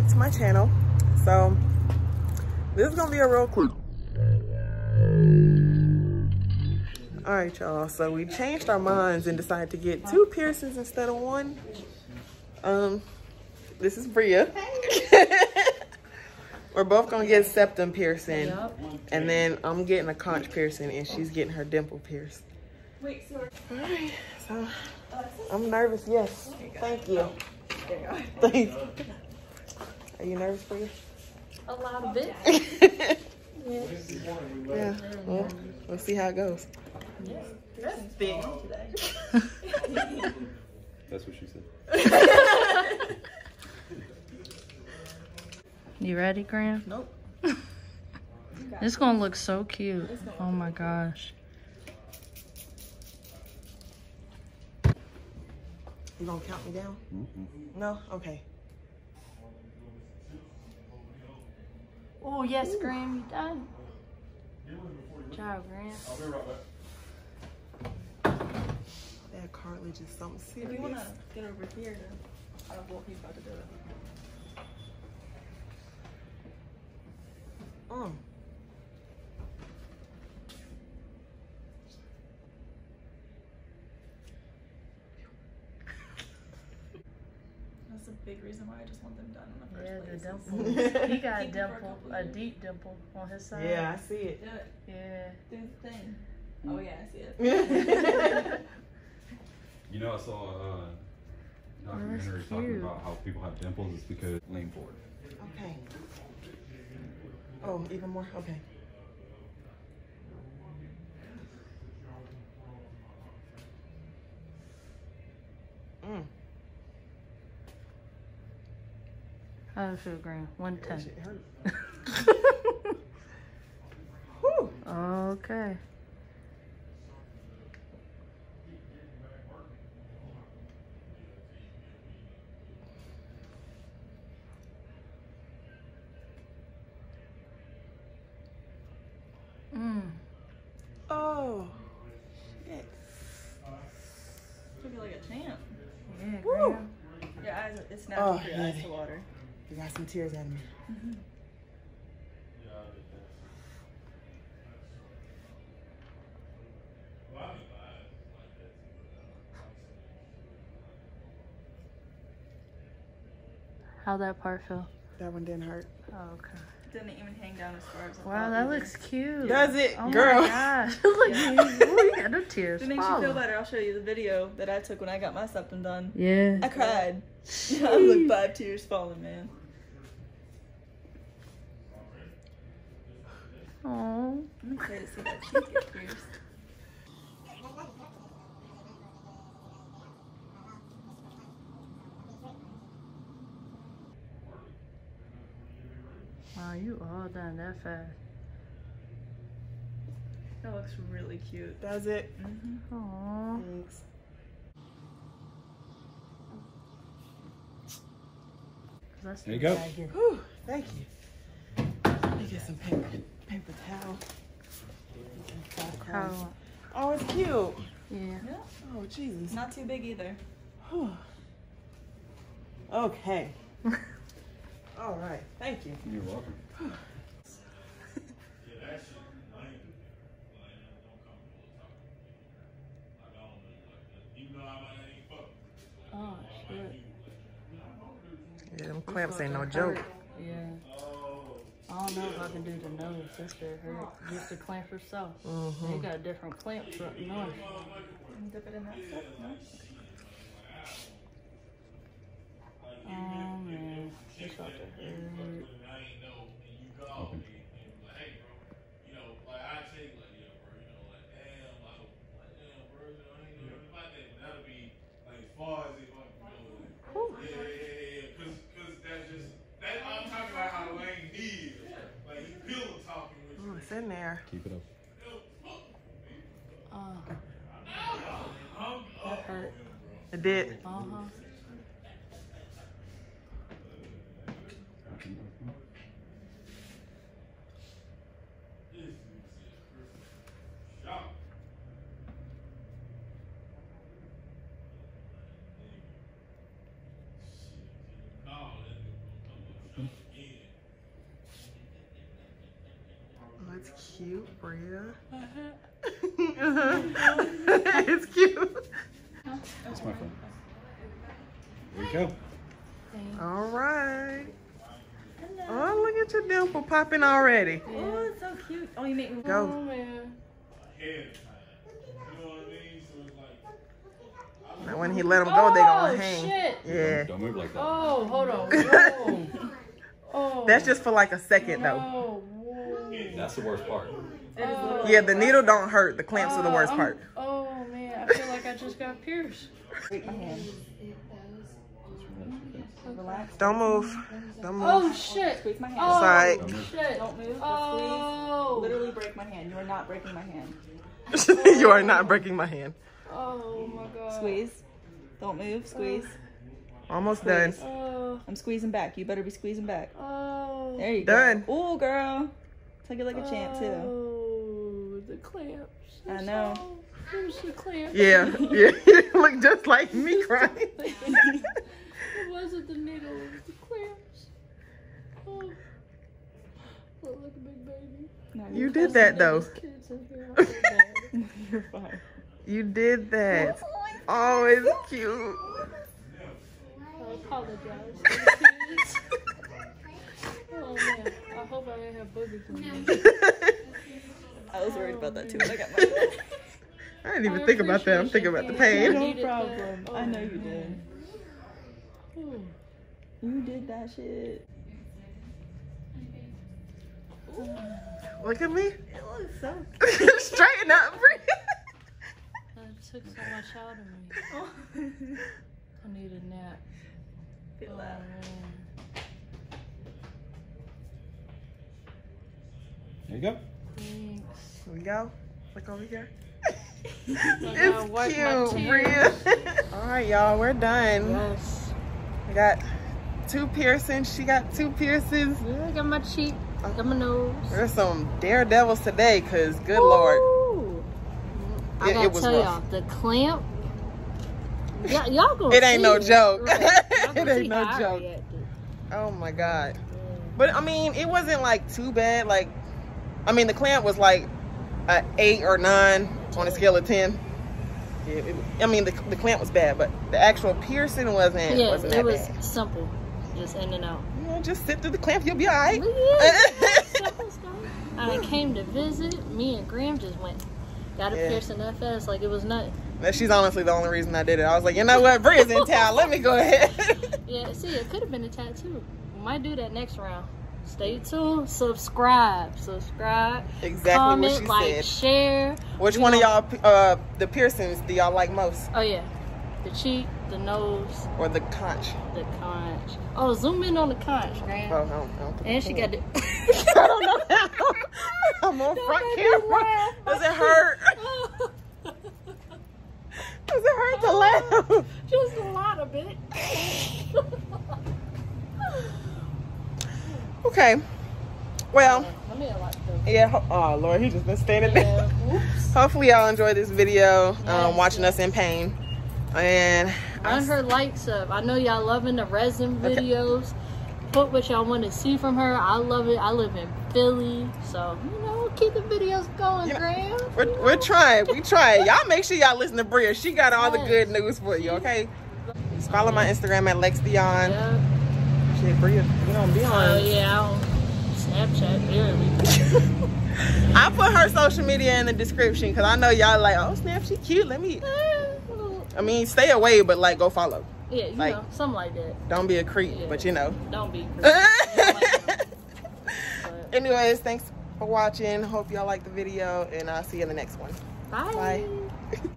back to my channel. So this is gonna be a real quick. All right, y'all. So we changed our minds and decided to get two piercings instead of one. Um, this is Bria. We're both gonna get septum piercing, and then I'm getting a conch piercing, and she's getting her dimple pierced. Wait, so All right. So I'm nervous. Yes. Thank you. there you are. Thank you. Are you nervous, Bria? A lot of it. yeah. Well, we'll see how it goes. Yeah. That's big today. That's what she said. You ready, Graham? Nope. It's gonna look so cute. Oh my gosh. You gonna count me down? Mm-hmm. No. Okay. Oh yes, Graham, you done. Good job, Graham. That cartilage is something If you wanna get over here, then I don't know if he's about to do it. Mm. That's a big reason why I just want them done in the first Yeah, the place. dimple. He got a Keep it for a dimple, a deep dimple on his side. Yeah, I see it. Do it. Yeah. Do the thing. Oh yeah, I see it. You know, I saw a uh, documentary talking about how people have dimples. It's because lean forward. okay. Oh, even more. Okay. Mm. How does it feel, Graham? One That ten. shit hurt. Whew. okay. Mm. Oh. Shit. You feel like a champ. Yeah, Woo. Graham. Your eyes, it's natural Oh, for your yeah. eyes to water. You got some tears out of me. How'd that part feel? That one didn't hurt. Oh, okay. Didn't even hang down as far as I Wow, thought that either. looks cute. Does it, oh girl? my gosh. Look, you, you got no tears. If it makes you feel better, I'll show you the video that I took when I got my septum done. Yeah. I cried. I was like five tears falling, man. Oh. I'm excited to see that cheek get pierced. Wow, you all done that fast. That looks really cute. Does it? Mm-hmm. Aw. Thanks. That's There you go. Whew, thank you. Let me get some paper, paper towel. How? Oh, it's cute. Yeah. Yeah, Oh, Jesus. not too big either. Whew. Okay. All right. Thank you. You're welcome. Oh, shit. Yeah, them clamps ain't no Hurt. joke. Yeah. I don't know if I can do the nose. This gonna hurt. Just the clamp herself. Mm-hmm. They got different clamps up north. And dip it in that stuff. No? Oh man, it's about to hurt. Open. Oh, it's in there. Keep it up. Oh, ah. that hurt. It did. Uh-huh. Uh huh. cute, Bria. it's cute. That's my phone. There you go. All right. Hello. Oh, look at your dimple popping already. Oh, it's so cute. Oh, you make me Go. Oh man. Now when he let them go, they gonna Oh, hang. shit. Yeah. Don't move like that. Oh, hold on. Whoa. Oh. That's just for like a second though. Oh, whoa. That's the worst part. Oh. Yeah, the needle don't hurt. The clamps are the worst oh, I'm- part. Oh man, I feel like I just got pierced. break my hand. Relax. Don't move. Don't move. Oh shit. Squeeze my hand. Oh Sorry. shit. Don't move. Oh. squeeze. Literally break my hand. You are not breaking my hand. you are not breaking my hand. Oh my god. Squeeze. Don't move. Squeeze. Uh, almost done. Oh. I'm squeezing back. You better be squeezing back. Oh. There you Done. go. Ooh, girl. Take it like a champ too. Oh, the clamps. I know. Where's the clamps? Yeah, yeah. You look just like me crying. It wasn't the needle, it was the clamps. Oh. oh look like a big baby. No, You did that though. Kids in here. I feel bad. you're fine. You did that. Oh, it's cute. I apologize to the kids. Oh man, I hope I didn't have boogers. I was worried about that too when I got my I didn't even think about that. I'm thinking about the pain. No needed that. problem. I know you did. Ooh. You did that shit. Look at me. It looks so Straighten up, Brie. That took so much out of me. I need a nap. Feel Oh, that. man. There you go. Thanks. Here we go. Look over here. I gotta wipe It's cute, tears. Bria. All right, y'all, we're done. Yes. We got two piercings. She got two piercings. Yeah, I got my cheek, I got my nose. There's some daredevils today, cause good lord, Ooh. I It- gotta it was tell y'all, the clamp. Y'all gonna It ain't see no joke. Right. It ain't no joke. oh my god. Yeah. But I mean, it wasn't like too bad. Like, I mean, the clamp was like a eight or nine on a scale of ten. Yeah, it, I mean, the, the clamp was bad, but the actual piercing wasn't. Yeah, wasn't it that was bad. simple, just in and out. You know, just sit through the clamp, you'll be all right. Yeah. I came to visit. Me and Graham just went, got a Yeah. piercing that fast, like it was nothing. But She's honestly the only reason I did it. I was like, you know what, Bria's in town. Let me go ahead. Yeah, see, it could have been a tattoo. We might do that next round. Stay tuned. Subscribe. Subscribe. exactly comment, what she like, said. share. Which we one of y'all, uh, the piercings, do y'all like most, Oh yeah, the cheek, the nose, or the conch? the conch. Oh, zoom in on the conch, man. Oh, don't, don't think and she got the. I don't know how. I'm on front make me camera. Does it hurt? Does it hurt to laugh? Just a lot of it. Okay. Well, Let me like the. yeah. Oh Lord, he just been standing there. Hopefully y'all enjoyed this video, um, Yes, watching us in pain. And I Run her likes up. I know y'all loving the resin Okay. videos. Put what y'all want to see from her. I love it. I live in Philly, so you know, keep the videos going, You know, Graham. we're, You we're trying. We trying. Y'all make sure y'all listen to Bria. She got all the good news for you. Okay. Just follow my Instagram at Lex Dionne. Yeah. Shit, Bria, you don't be on. Oh yeah, I Snapchat. I put her social media in the description because I know y'all like, oh snap, she cute. Let me. Uh, I mean, stay away, but like, go follow. Yeah, you Like- know, something like that. Don't be a creep, Yeah. but you know. Don't be. But- Anyways, thanks for watching. Hope y'all like the video, and I'll see you in the next one. Bye. Bye.